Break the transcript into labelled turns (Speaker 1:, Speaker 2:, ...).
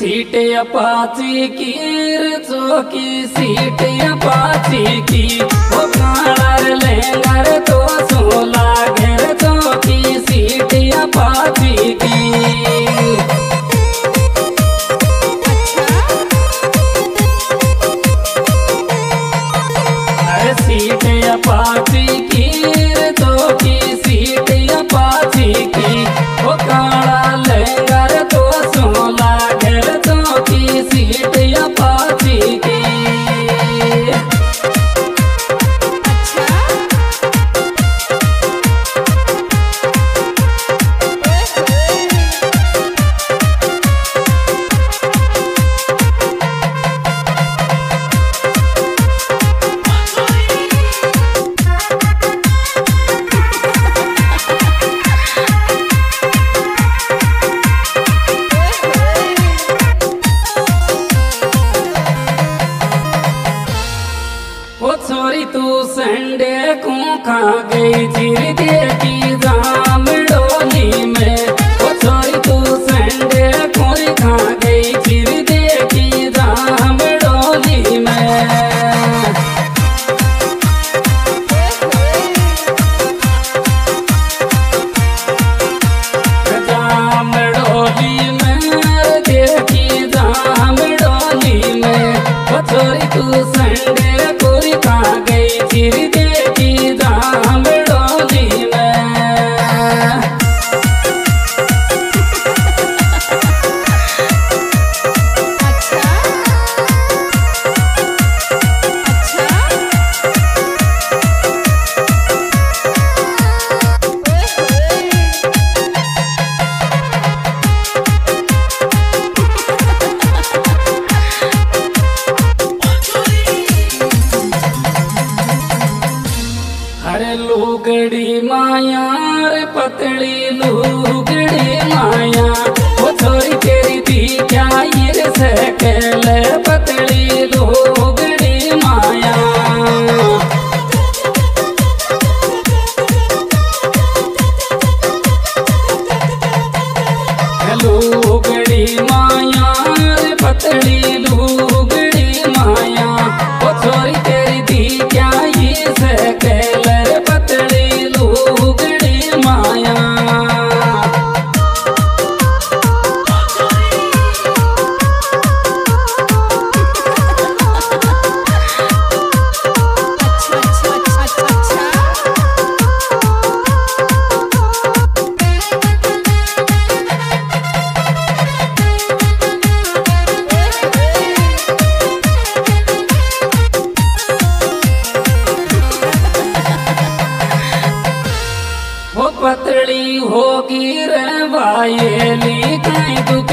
Speaker 1: Seat Apache की चौकी seat Apache की वो कालर लेंगर तो सोला संडे को खा गई जी देती जा। ತಿಳಿದು पतली होगी रे बायली कहीं दुख